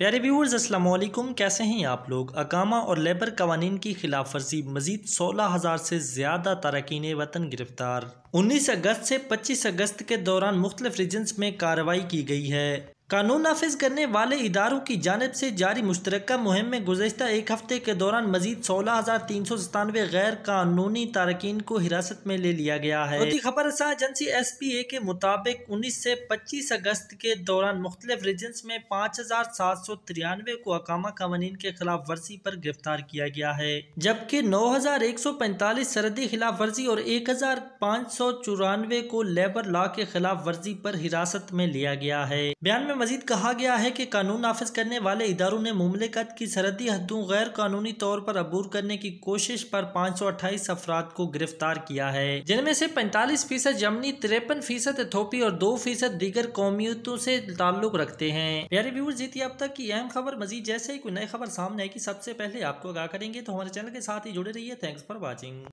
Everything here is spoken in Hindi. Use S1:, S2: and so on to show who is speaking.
S1: प्यारे व्यूअर्स, अस्सलाम वालेकुम कैसे हैं आप लोग? अकामा और लेबर कवानीन की खिलाफ वर्जी मजीद सोलह हज़ार से ज़्यादा तारकिन वतन गिरफ़्तार। उन्नीस अगस्त से पच्चीस अगस्त के दौरान मुख्तलिफ़ रीजन्स में कार्रवाई की गई है। कानून नाफिज करने वाले इदारों की जानब से जारी मुश्तर मुहिम में गुजशत एक हफ़्ते के दौरान मजीद सोलह हज़ार तीन सौ सतानवे गैर कानूनी तारकिन को हिरासत में ले लिया गया है। खबर एजेंसी एस पी ए के मुताबिक उन्नीस से पच्चीस अगस्त के दौरान मुख्तलिफ़ रीजन्स में पाँच हज़ार सात सौ तिरानवे को अकामा कवानीन के खिलाफ वर्जी पर गिरफ़्तार किया गया है, जबकि नौ हज़ार एक सौ पैंतालीस सरहदी खिलाफ वर्जी और एक हज़ार पाँच सौ चौरानवे को लेबर लॉ के खिलाफ वर्जी पर हिरासत में लिया गया है। बयान में मजीद कहा गया है कि कानून नाफिज करने वाले इदारों ने मुमलिकत की सरहदी हदों गैर कानूनी तौर पर अबूर करने की कोशिश पर पाँच सौ अट्ठाईस अफराद को गिरफ़्तार किया है। जिनमें से पैंतालीस फ़ीसद जमनी तिरपन फ़ीसद एथोपी और दो फ़ीसद दीगर कौमियतों से ताल्लुक रखते हैं। प्यारे व्यूवर जीती अब तक की अहम खबर। मजीद जैसे ही कोई नई खबर सामने आएगी, सबसे पहले आपको आगाह करेंगे। तो हमारे चैनल के साथ ही जुड़े रहिए। Thanks for watching.